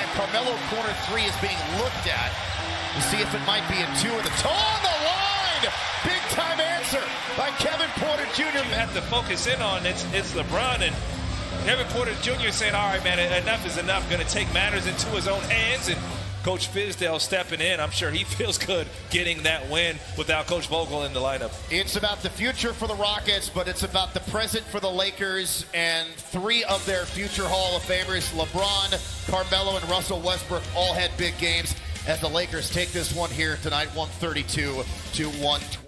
that Carmelo corner three is being looked at to see if it might be a two of the toe on the line. Big time answer by Kevin Porter Jr. You have to focus in on it's it's LeBron and Kevin Porter Jr. saying, "All right, man, enough is enough. Going to take matters into his own hands." And Coach Fizdale stepping in. I'm sure he feels good getting that win without Coach Vogel in the lineup. It's about the future for the Rockets, but it's about the present for the Lakers and three of their future Hall of Famers, LeBron, Carmelo, and Russell Westbrook, all had big games as the Lakers take this one here tonight, 132 to 120.